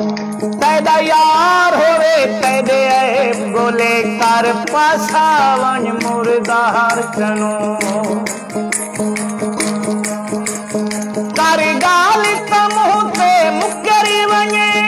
तैदा यार होवे तैदे ऐब गोले कर पासा वञ मुर्दार कनो